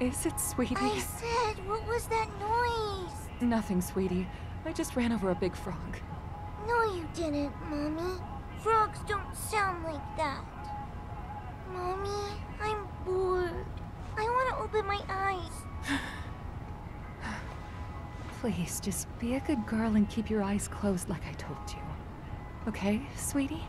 is it, sweetie? I said, what was that noise? Nothing, sweetie. I just ran over a big frog. No, you didn't, Mommy. Frogs don't sound like that. Mommy, I'm bored. I want to open my eyes. Please, just be a good girl and keep your eyes closed like I told you. Okay, sweetie?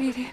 Oh,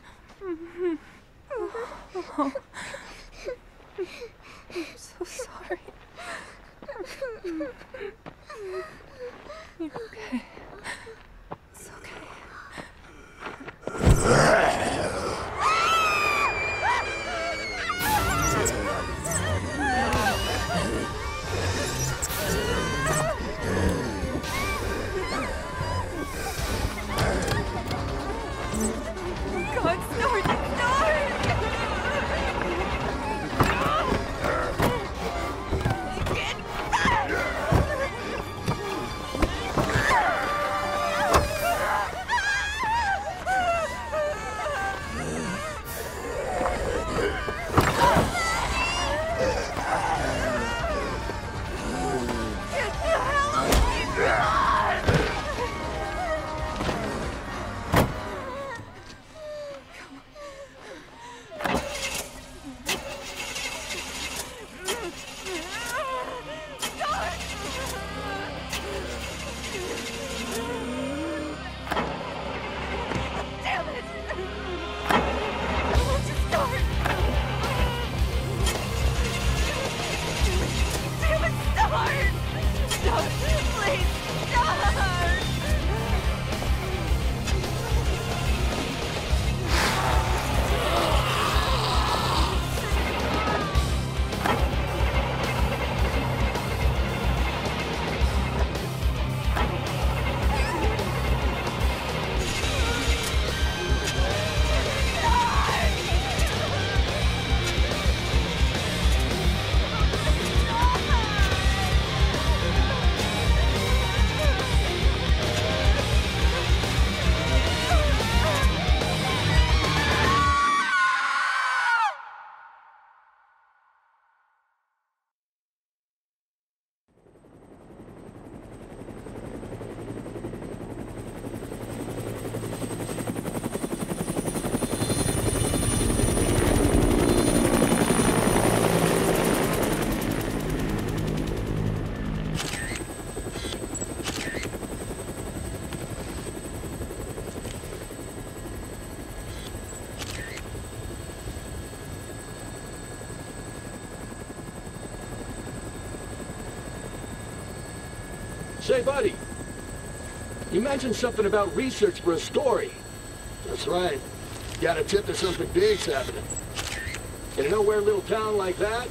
Say, buddy, you mentioned something about research for a story. That's right. Got a tip that something big's happening. In a nowhere little town like that,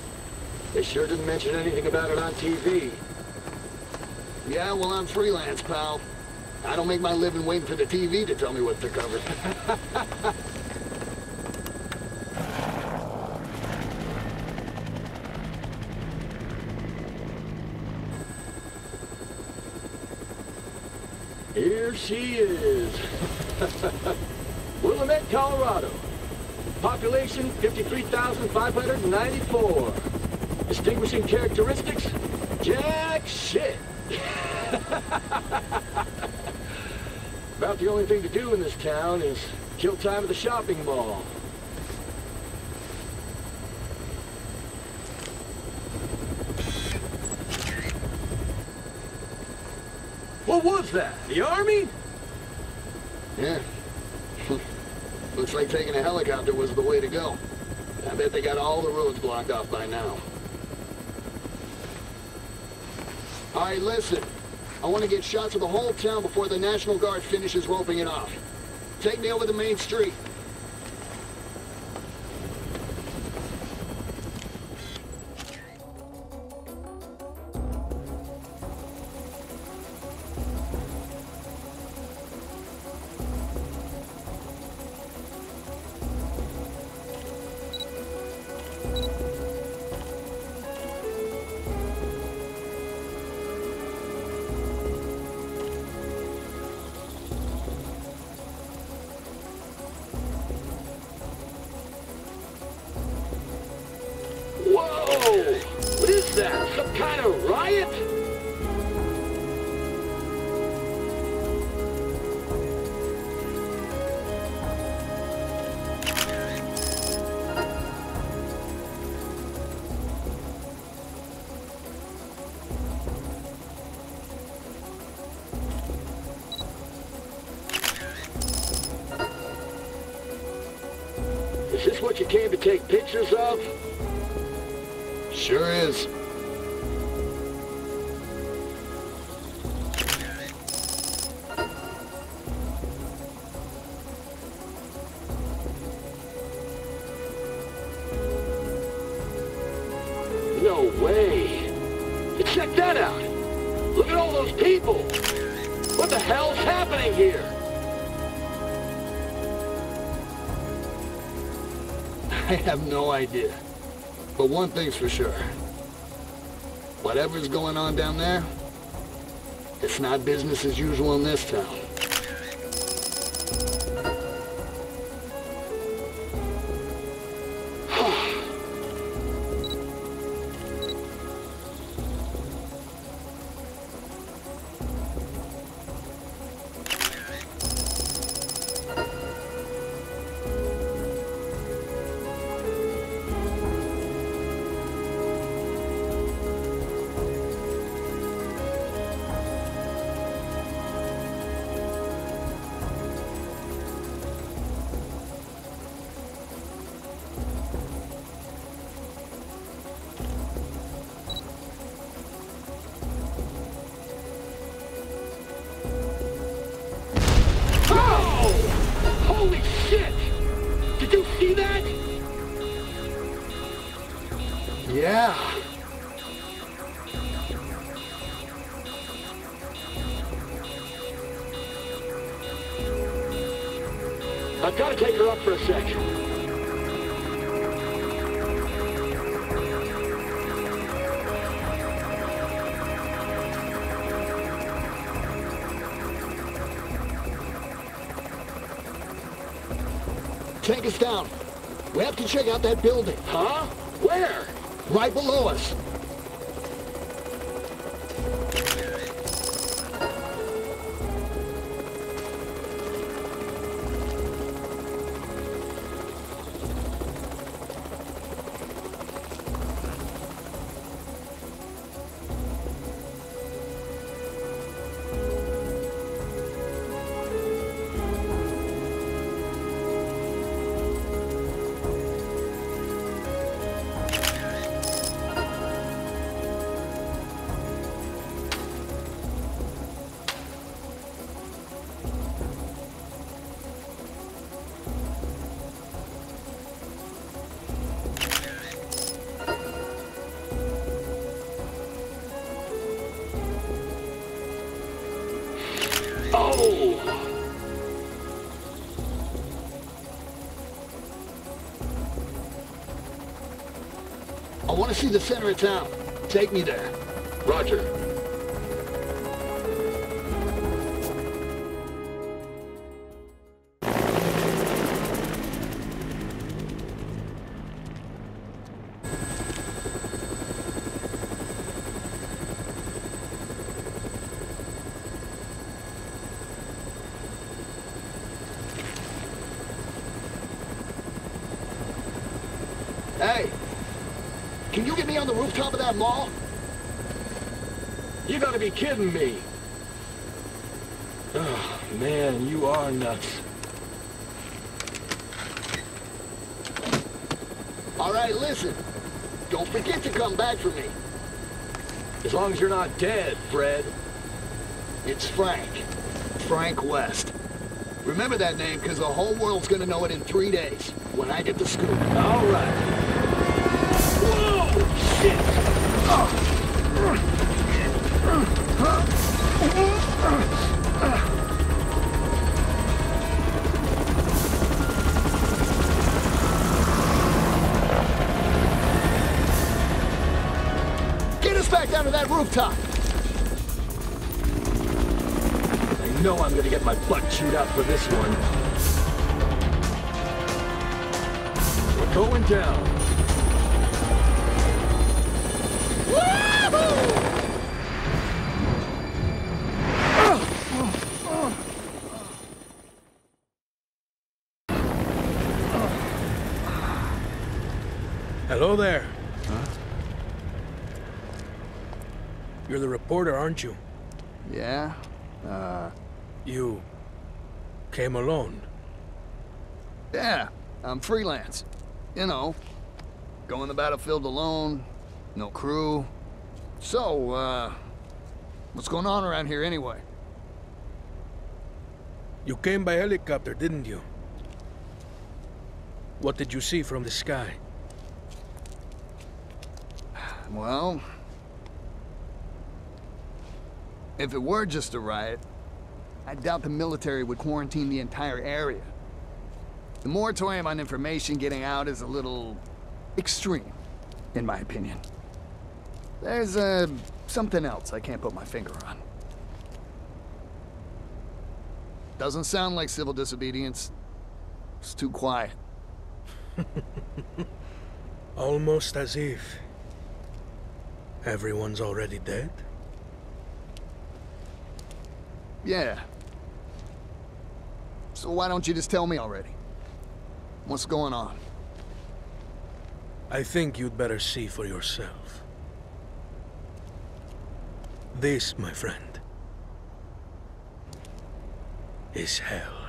they sure didn't mention anything about it on TV. Yeah, well, I'm freelance, pal. I don't make my living waiting for the TV to tell me what to cover. She is. Willamette, Colorado. Population 53,594. Distinguishing characteristics? Jack shit. About the only thing to do in this town is kill time at the shopping mall. What was that? The army? Yeah. Looks like taking a helicopter was the way to go. I bet they got all the roads blocked off by now. All right, listen. I want to get shots of the whole town before the National Guard finishes roping it off. Take me over the main street. Sure is. Idea. But one thing's for sure. Whatever's going on down there, it's not business as usual in this town. Us down. We have to check out that building. Huh? Where? Right below us. The center of town. Take me there. Roger. Be kidding me. Oh, man, you are nuts. All right, listen. Don't forget to come back for me. As long as you're not dead, Fred. It's Frank. Frank West. Remember that name, because the whole world's gonna know it in three days, when I get the scoop. All right. Whoa! Shit! Oh. Get us back down to that rooftop! I know I'm gonna get my butt chewed out for this one. We're going down. Hello there. You're the reporter, aren't you? Yeah? Uh, You came alone. yeah, I'm freelance. You know, going the battlefield alone, no crew. So, uh, what's going on around here anyway? You came by helicopter, didn't you? What did you see from the sky? Well, if it were just a riot, I doubt the military would quarantine the entire area. The moratorium on information getting out is a little extreme, in my opinion. There's, uh, something else I can't put my finger on. Doesn't sound like civil disobedience. It's too quiet. Almost as if everyone's already dead. Yeah. So why don't you just tell me already? What's going on? I think you'd better see for yourself. This, my friend, is hell.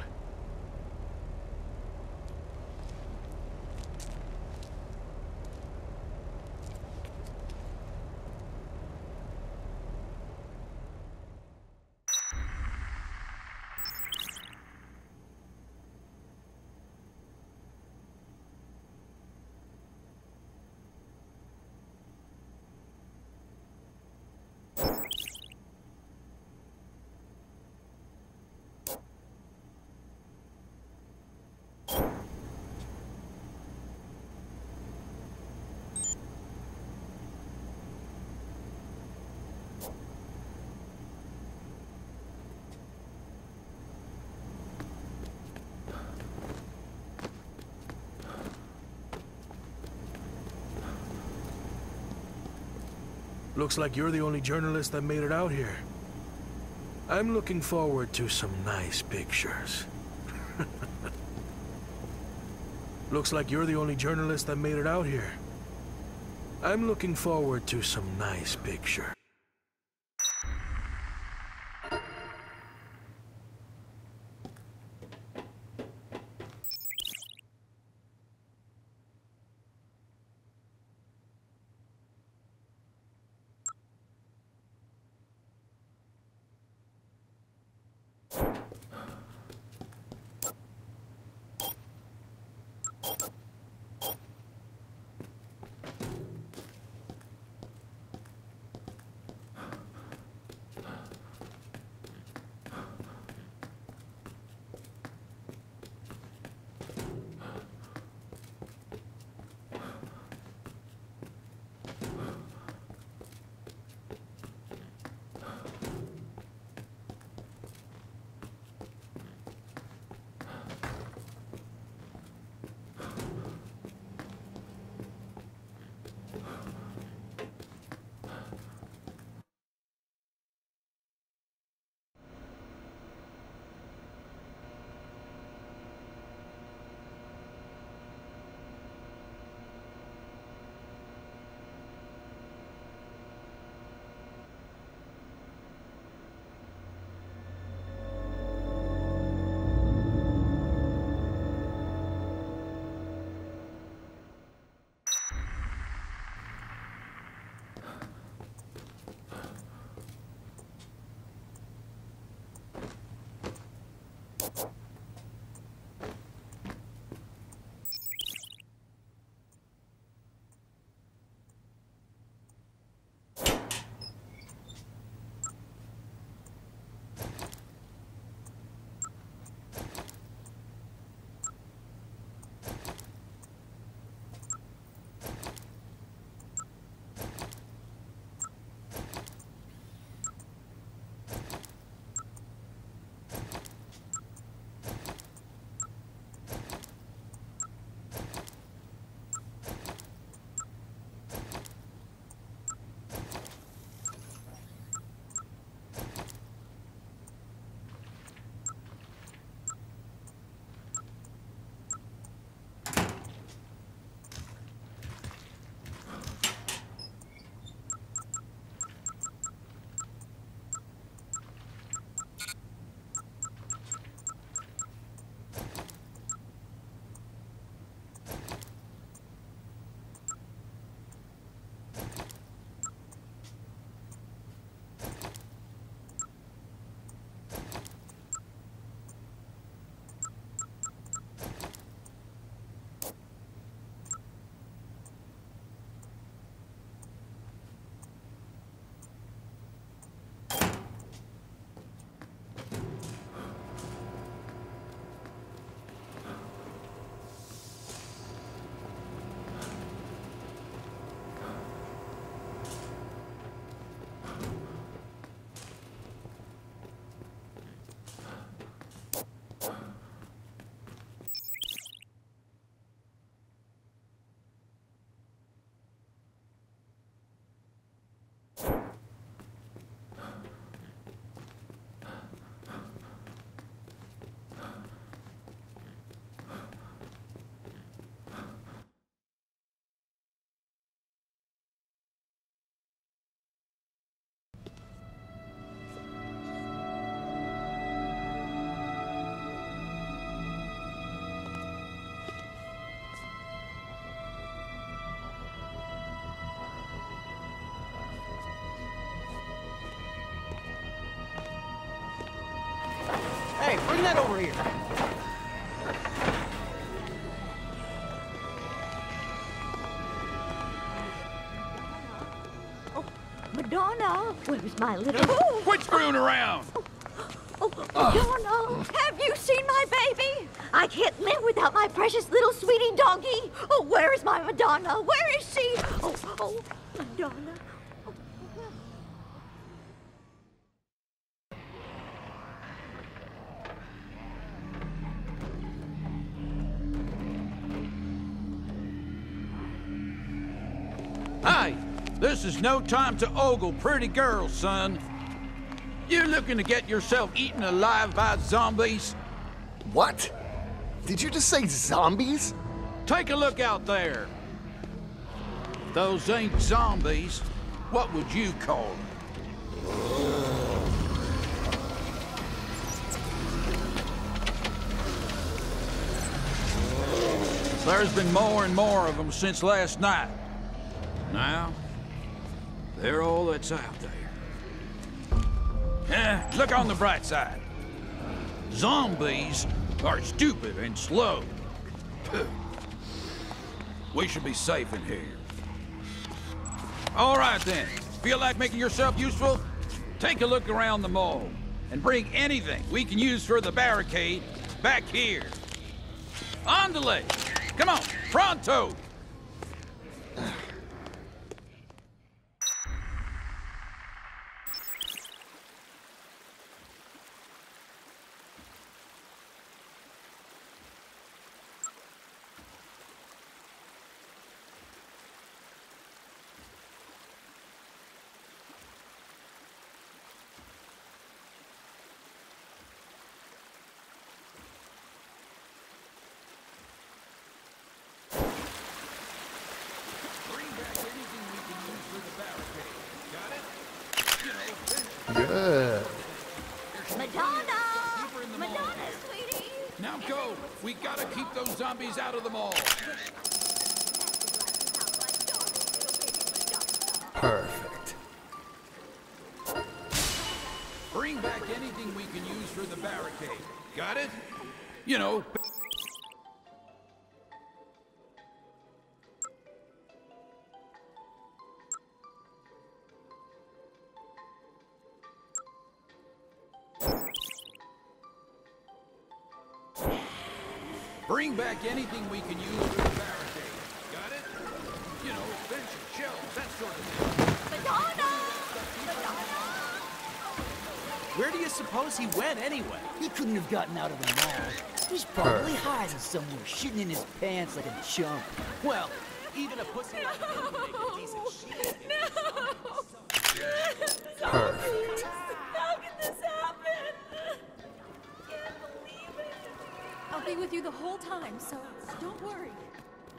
Looks like you're the only journalist that made it out here. I'm looking forward to some nice pictures. Looks like you're the only journalist that made it out here. I'm looking forward to some nice pictures. That over here. Oh, Madonna, where's my little... Oh, Quit screwing around! Oh, oh, oh, Madonna, have you seen my baby? I can't live without my precious little sweetie doggy. Oh, where is my Madonna? Where is she? Oh, oh, Madonna. Is no time to ogle pretty girls, son. You're looking to get yourself eaten alive by zombies? What? Did you just say zombies? Take a look out there. Those ain't zombies. What would you call them? There's been more and more of them since last night. Now, they're all that's out there. Eh, look on the bright side. Zombies are stupid and slow. We should be safe in here. All right then. Feel like making yourself useful? Take a look around the mall and bring anything we can use for the barricade back here. On the. Come on, pronto! Bring back anything we can use for the barricade. Got it? You know, then Good. Madonna! Madonna, sweetie! Now go! We gotta keep those zombies out of the mall. Perfect. Bring back anything we can use for the barricade. Got it? You know, anything we can use for the barricade. Got it? You know, benches, shelves, that sort of thing. Madonna! Madonna! Where do you suppose he went anyway? He couldn't have gotten out of the mall. He's probably hiding somewhere, shitting in his pants like a chump. Well, even a pussy like him can make a decent shit. Perfect. How can this happen? Can't believe it. I'll be with you the whole time, so don't worry.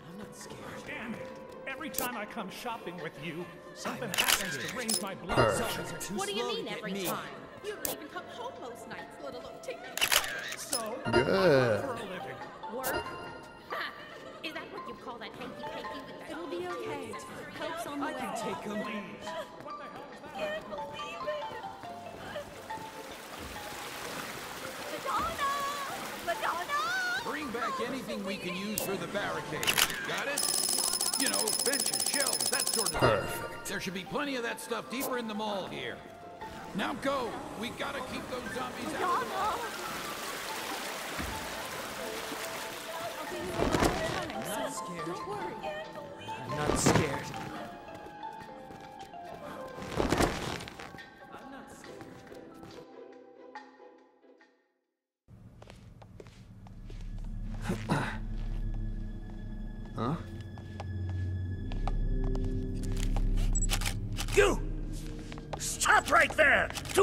I'm not scared. Damn it! Every time I come shopping with you, something happens to raise my blood Perfect. sugar. What do you mean every me. time? You don't even come home most nights, let alone take me So, Good. for a living. work. Ha! Is that what you call that hanky-panky with that? It'll be okay. Help's on the I way. can take him. Please. Bring back anything we can use for the barricade. Got it? You know, benches, shelves, that sort of thing. Perfect. There should be plenty of that stuff deeper in the mall here. Now go. We gotta keep those zombies out. of the mall. I'll be with you the whole time, so scared. don't worry. I'm not scared.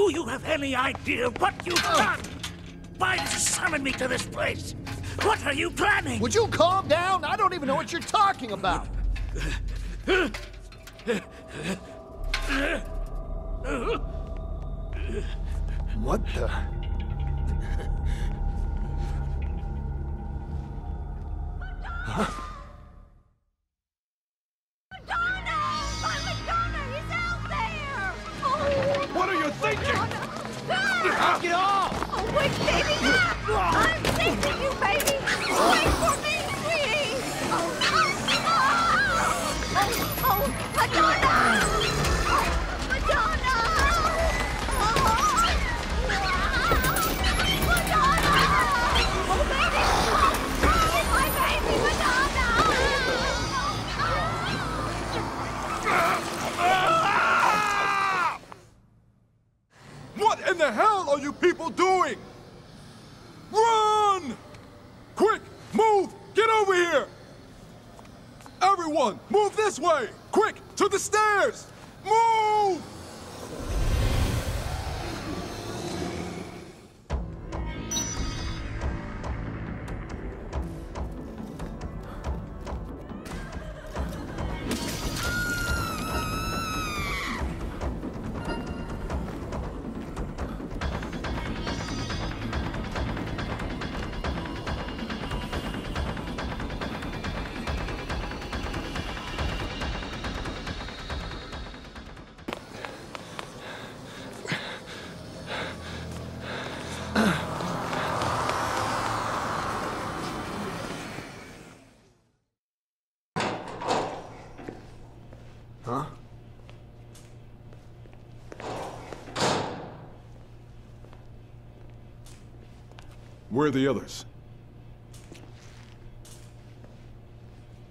Do you have any idea what you've oh. done? Why did you summon me to this place? What are you planning? Would you calm down? I don't even know what you're talking about. What the? Over here! Everyone, move this way! Quick, to the stairs! Move! Where are the others?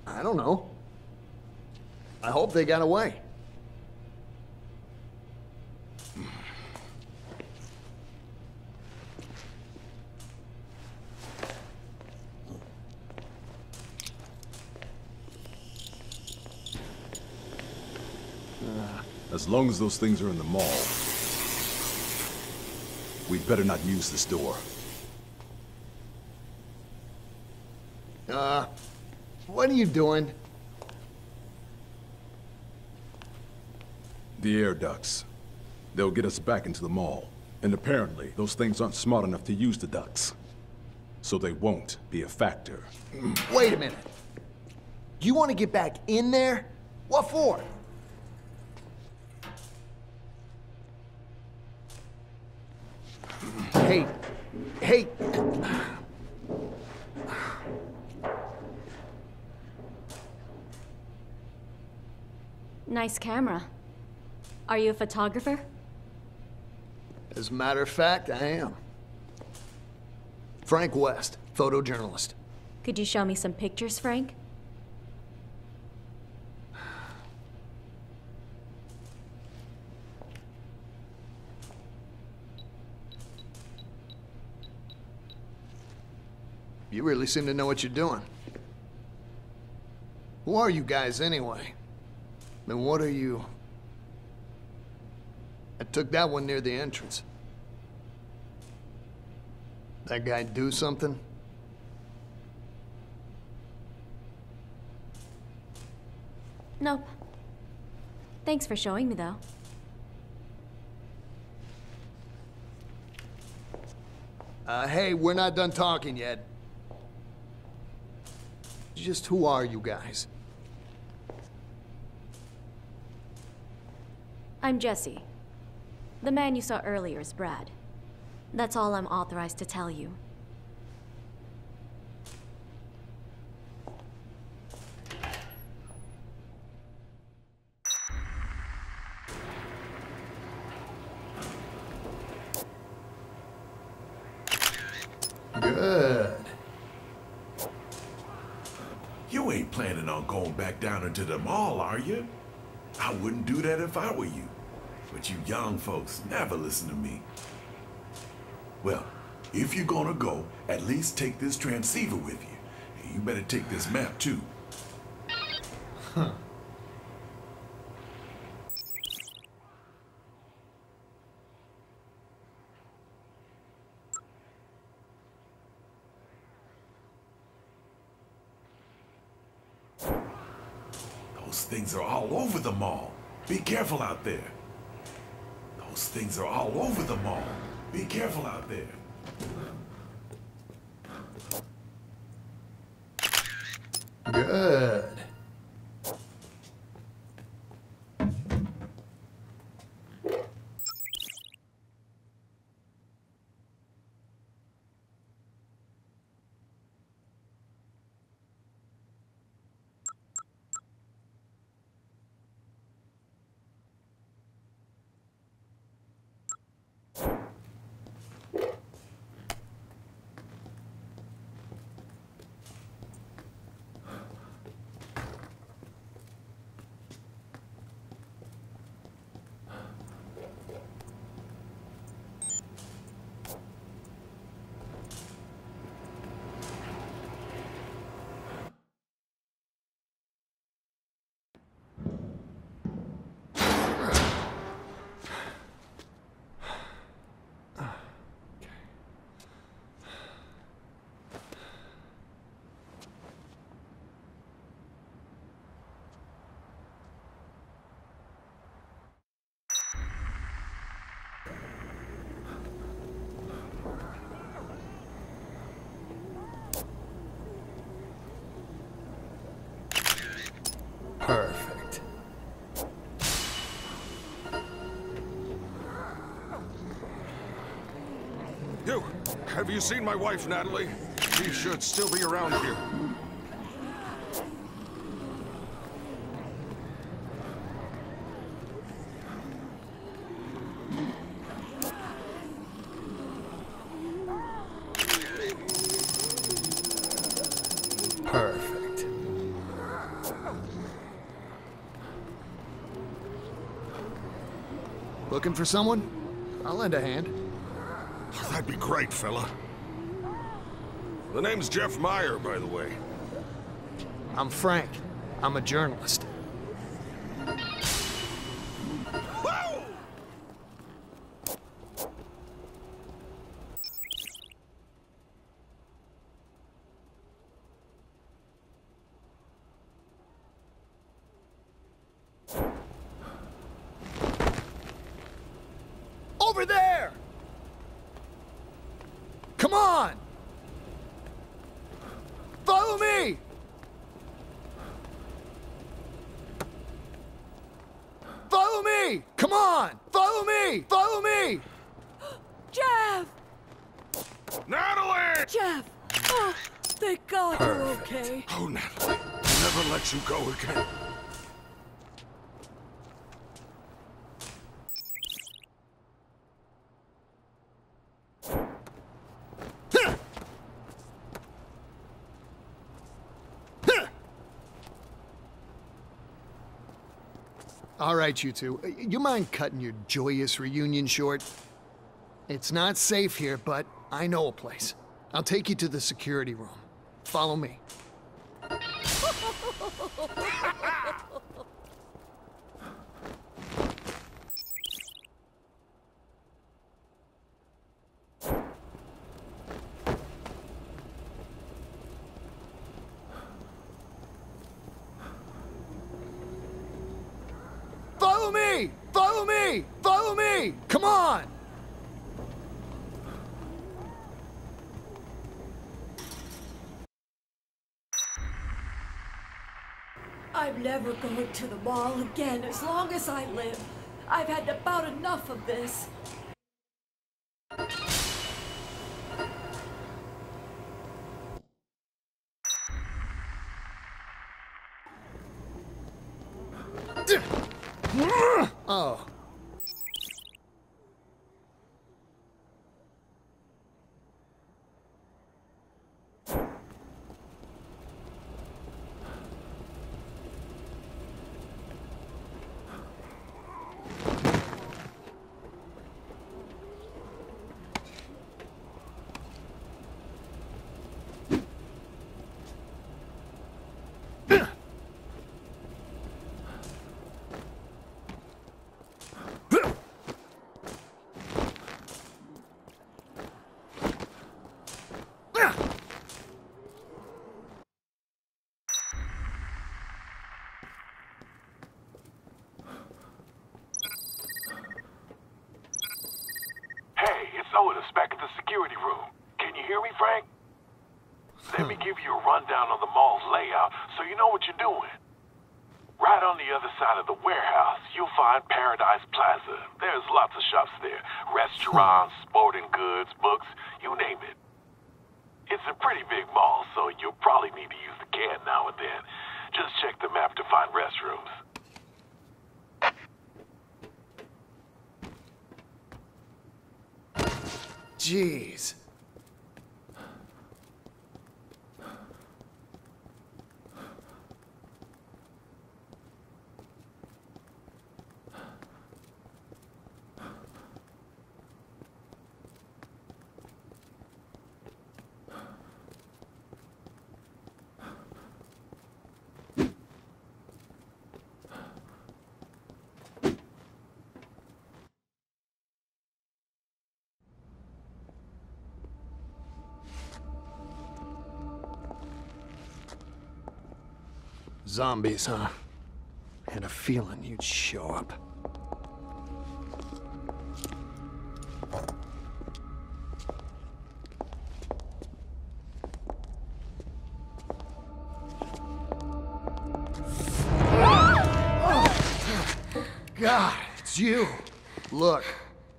I don't know. I hope they got away. As long as those things are in the mall, we'd better not use this door. Uh, what are you doing? The air ducts. They'll get us back into the mall. And apparently, those things aren't smart enough to use the ducts. So they won't be a factor. Wait a minute. You want to get back in there? What for? Hey, hey. Nice camera. Are you a photographer? As a matter of fact, I am. Frank West, photojournalist. Could you show me some pictures, Frank? You really seem to know what you're doing. Who are you guys, anyway? And what are you... I took that one near the entrance. That guy do something? Nope. Thanks for showing me, though. Uh, hey, we're not done talking yet. Just who are you guys? I'm Jessie. The man you saw earlier is Brad. That's all I'm authorized to tell you. Good. You ain't planning on going back down into the mall, are you? I wouldn't do that if I were you. But you young folks never listen to me. Well, if you're gonna go, at least take this transceiver with you. You better take this map too. Huh. Those things are all over the mall. Be careful out there. Those things are all over the mall. Be careful out there. Good. You, have you seen my wife, Natalie? She should still be around here. Perfect. Looking for someone? I'll lend a hand. Great, fella. The name's Jeff Meyer, by the way. I'm Frank. I'm a journalist. All right, you two. Uh, You mind cutting your joyous reunion short? It's not safe here, but I know a place. I'll take you to the security room. Follow me. Follow me! Follow me! Follow me! Come on! I'm never going to the mall again as long as I live. I've had about enough of this. Oh. Hey, it's Otis back at the security room. Can you hear me, Frank? Let me give you a rundown of the mall's layout so you know what you're doing. Right on the other side of the warehouse, you'll find Paradise Plaza. There's lots of shops there. Restaurants, sporting goods, books, you name it. It's a pretty big mall, so you'll probably need to use the can now and then. Just check the map to find restrooms. Jeez. Zombies, huh? Had a feeling you'd show up. God, it's you. Look,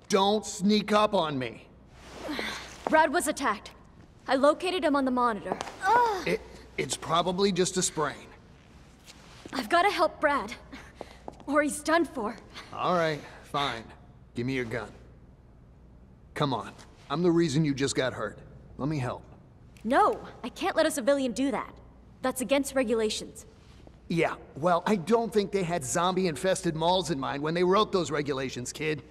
don't sneak up on me. Brad was attacked. I located him on the monitor. It, it's probably just a sprain. I've got to help Brad. Or he's done for. All right, fine. Give me your gun. Come on. I'm the reason you just got hurt. Let me help. No, I can't let a civilian do that. That's against regulations. Yeah, well, I don't think they had zombie-infested malls in mind when they wrote those regulations, kid.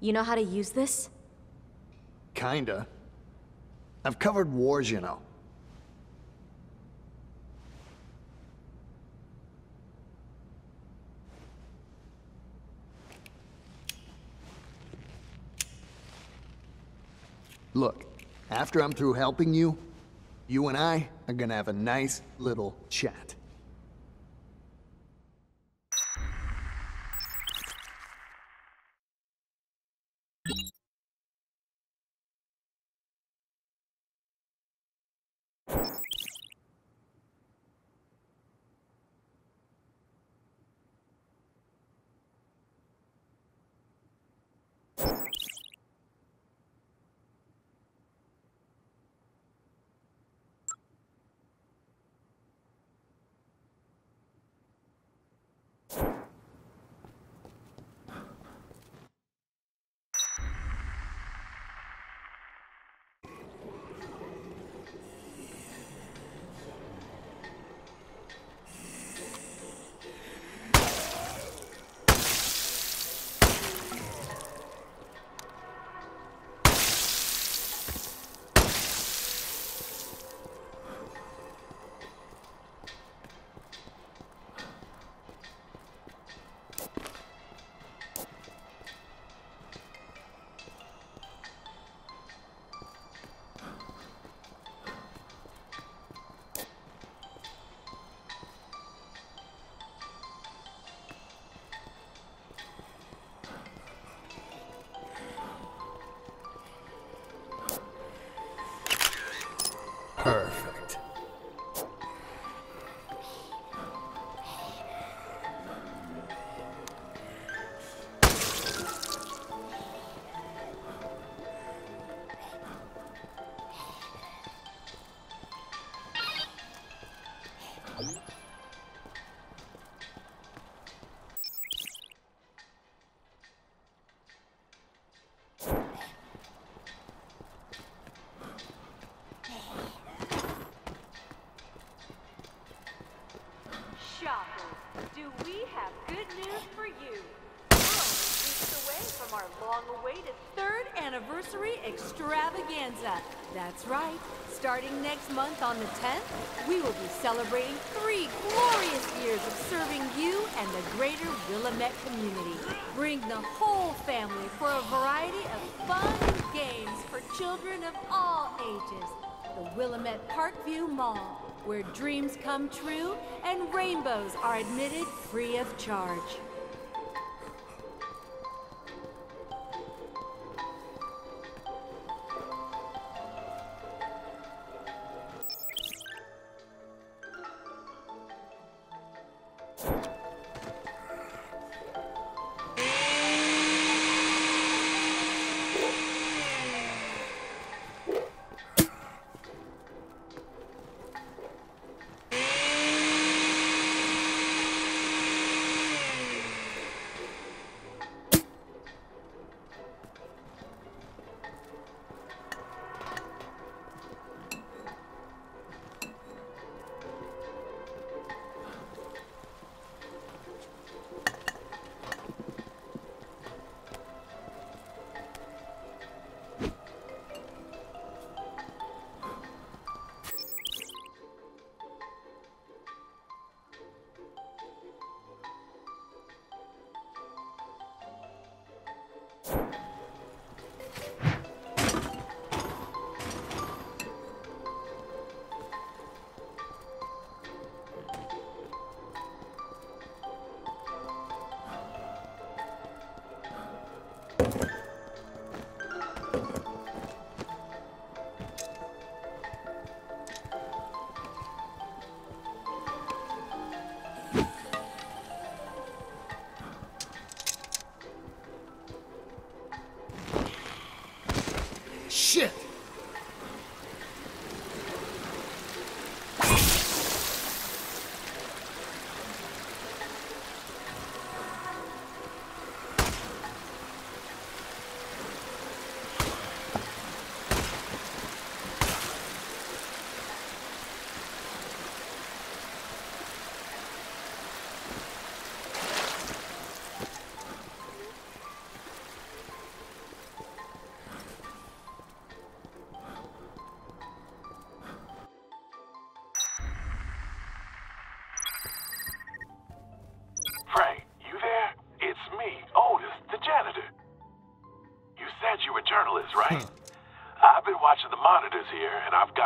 You know how to use this? Kinda. I've covered wars, you know. Look, after I'm through helping you, you and I are gonna have a nice little chat. Do we have good news for you? We're weeks away from our long-awaited third anniversary extravaganza. That's right. Starting next month on the 10th, we will be celebrating three glorious years of serving you and the greater Willamette community. Bring the whole family for a variety of fun games for children of all ages. The Willamette Parkview Mall, where dreams come true and rainbows are admitted free of charge.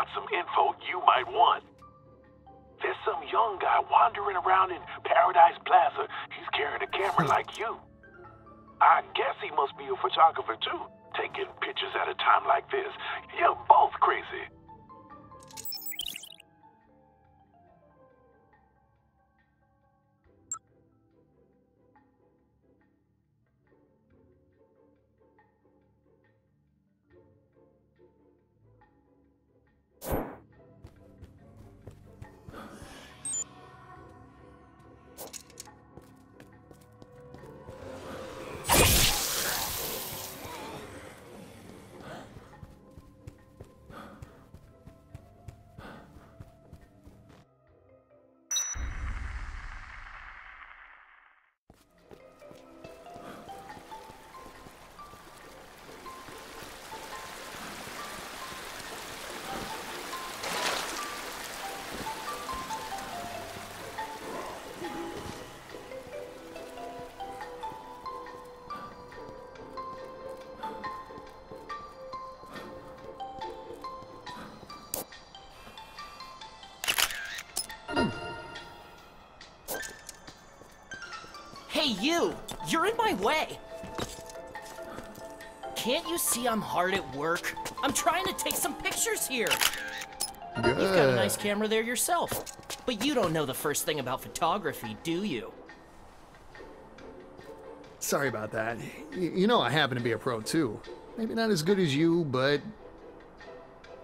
Got some info you might want. There's some young guy wandering around in Paradise Plaza. He's carrying a camera like you. I guess he must be a photographer too, Hey, you! You're in my way! Can't you see I'm hard at work? I'm trying to take some pictures here! You've got a nice camera there yourself. But you don't know the first thing about photography, do you? Sorry about that. Y- you know I happen to be a pro too. Maybe not as good as you, but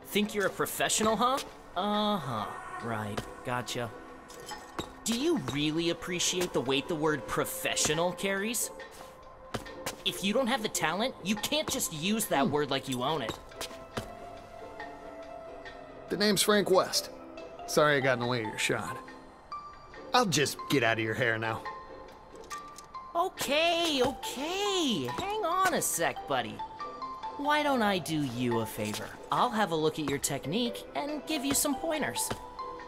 Think you're a professional, huh? Uh-huh. Right. Gotcha. Do you really appreciate the weight the word professional carries? If you don't have the talent, you can't just use that hmm. word like you own it. the name's Frank West. Sorry I got in the way of your shot. I'll just get out of your hair now. Okay, okay. Hang on a sec, buddy. Why don't I do you a favor? I'll have a look at your technique and give you some pointers.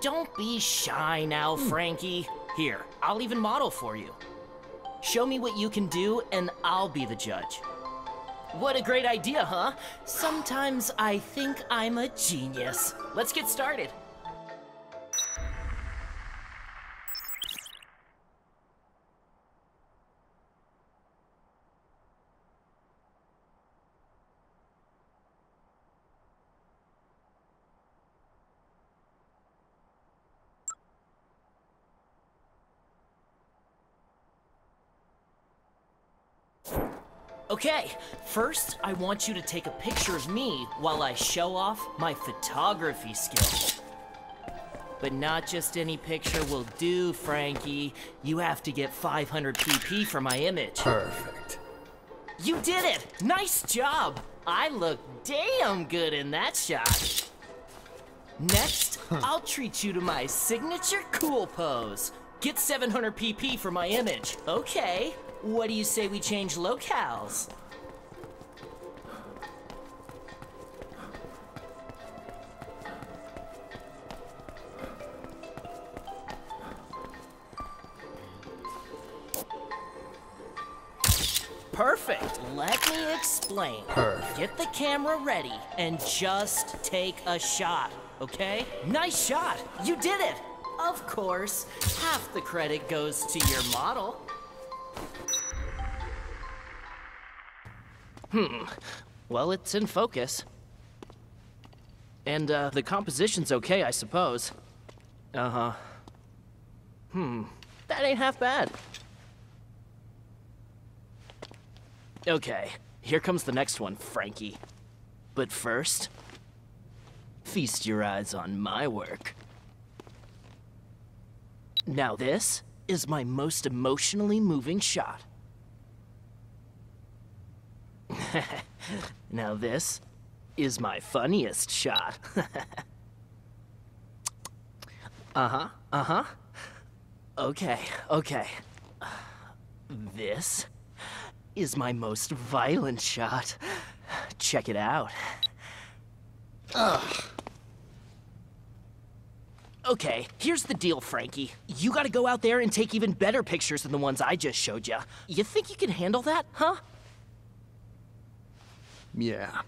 Don't be shy now, hmm. Frankie. Here, I'll even model for you. Show me what you can do, and I'll be the judge. What a great idea, huh? Sometimes I think I'm a genius. Let's get started. Okay, first I want you to take a picture of me while I show off my photography skills. But not just any picture will do, Frankie. You have to get 500 pp for my image. Perfect. You did it! Nice job! I look damn good in that shot. Next, I'll treat you to my signature cool pose. Get 700 pp for my image. Okay, what do you say we change locales? Perfect. Let me explain. Perfect. Get the camera ready and just take a shot, okay? Nice shot. You did it. Of course, half the credit goes to your model. Hmm. Well, it's in focus. And, uh, the composition's okay, I suppose. Uh-huh. Hmm. That ain't half bad. Okay, here comes the next one, Frankie. But first, feast your eyes on my work. Now this is my most emotionally moving shot. now this is my funniest shot. uh-huh, uh-huh. Okay, okay. This is my most violent shot. Check it out. Ugh. Okay, here's the deal, Frankie. You gotta go out there and take even better pictures than the ones I just showed you. You think you can handle that, huh? Yeah.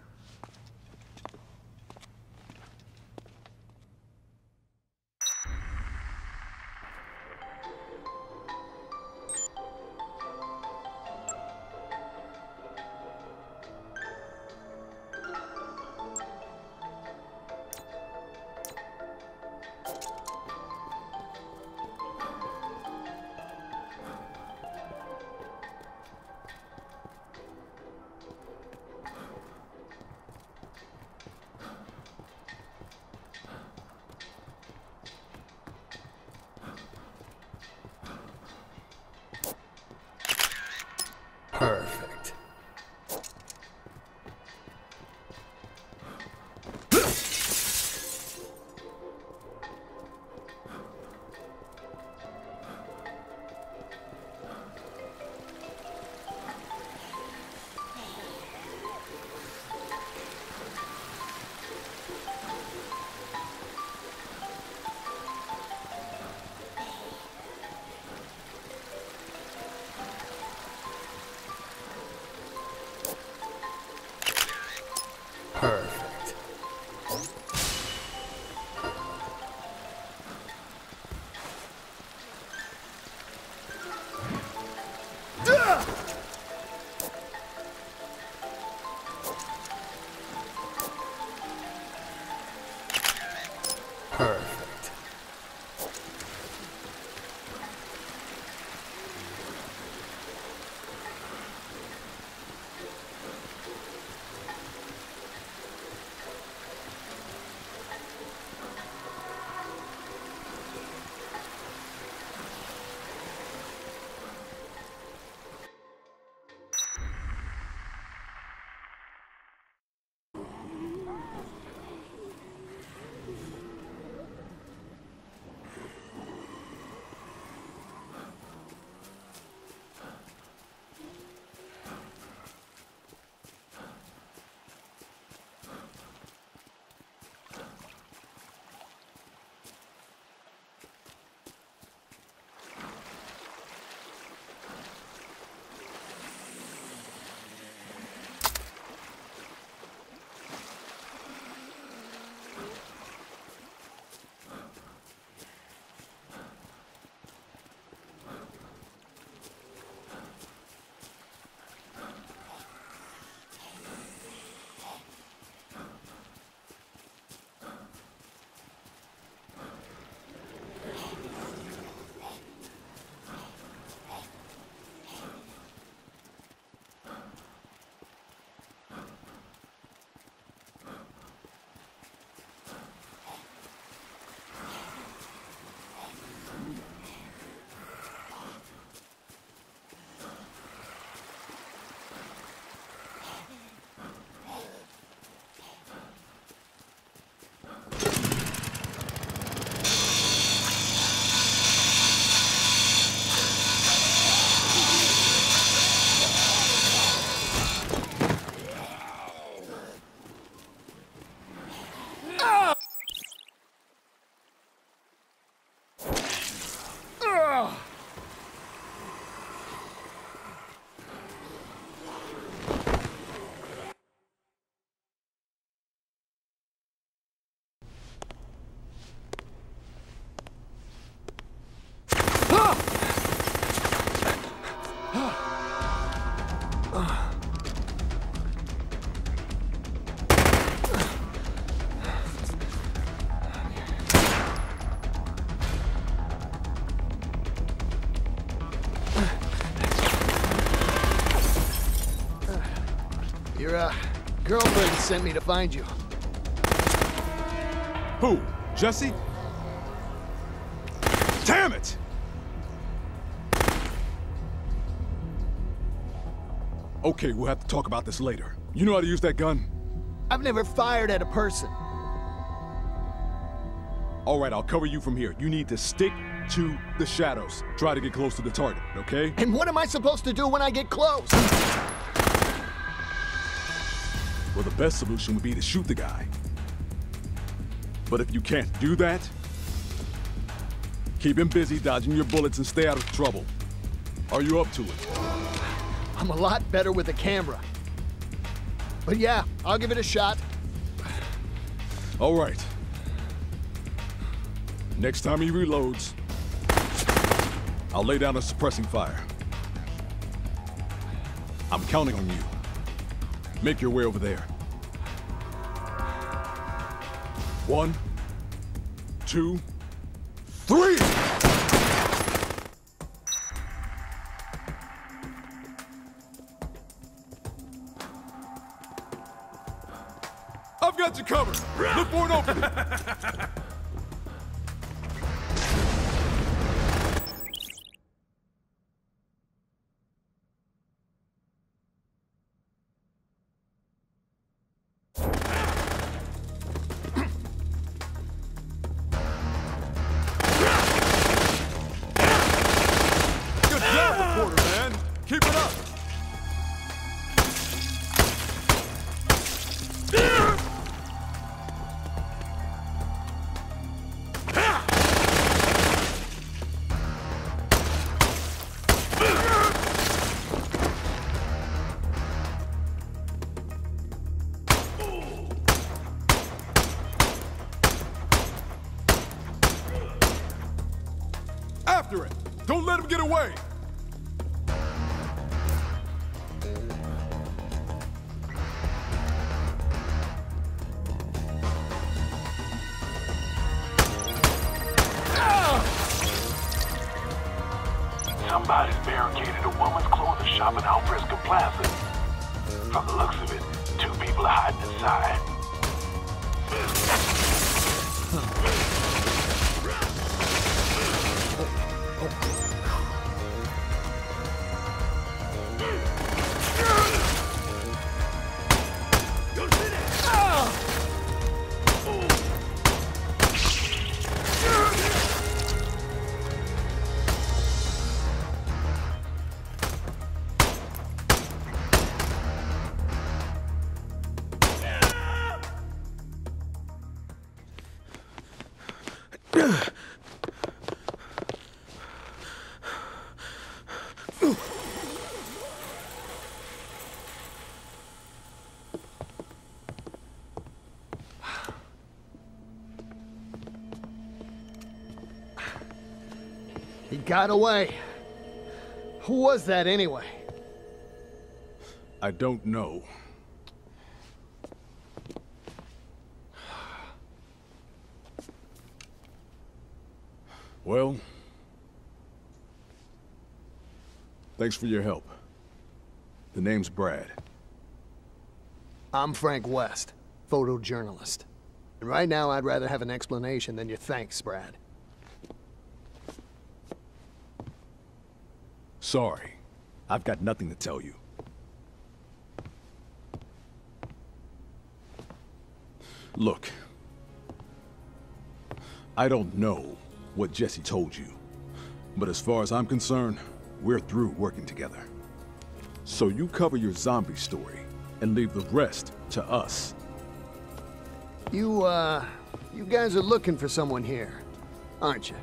Girlfriend sent me to find you. Who? Jessie? Damn it! Okay, we'll have to talk about this later. You know how to use that gun? I've never fired at a person. All right, I'll cover you from here. You need to stick to the shadows. Try to get close to the target, okay? And what am I supposed to do when I get close? Well, the best solution would be to shoot the guy. But if you can't do that, keep him busy dodging your bullets and stay out of trouble. Are you up to it? I'm a lot better with a camera. But yeah, I'll give it a shot. All right. Next time he reloads, I'll lay down a suppressing fire. I'm counting on you. Make your way over there. One, two, three! I've got you covered. Look for an opening. got away. Who was that anyway? I don't know. Well, thanks for your help. The name's Brad. I'm Frank West, photojournalist. And right now, I'd rather have an explanation than your thanks, Brad. Sorry. I've got nothing to tell you. Look. I don't know what Jessie told you, but as far as I'm concerned, we're through working together. So you cover your zombie story and leave the rest to us. You, uh, you guys are looking for someone here, aren't you?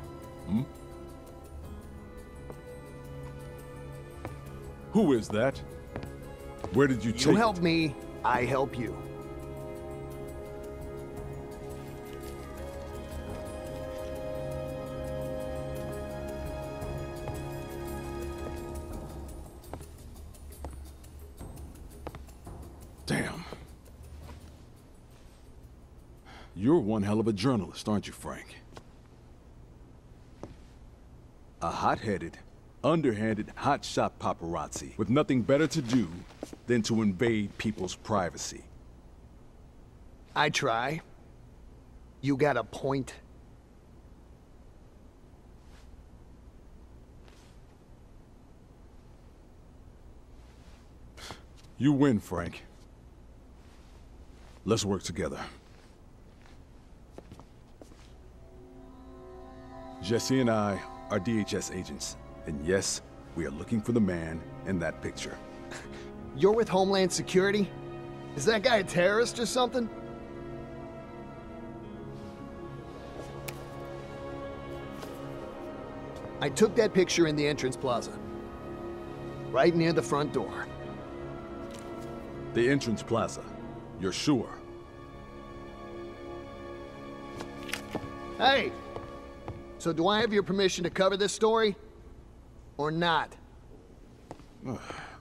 Who is that? Where did you, You take help me, I help you. Damn. You're one hell of a journalist, aren't you, Frank? A hot-headed, underhanded hotshot paparazzi with nothing better to do than to invade people's privacy. I try. You got a point. You win, Frank. Let's work together. Jessie and I are DHS agents, and yes, we are looking for the man in that picture. You're with Homeland Security? Is that guy a terrorist or something? I took that picture in the entrance plaza. Right near the front door. The entrance plaza. You're sure? Hey! So do I have your permission to cover this story? Or not?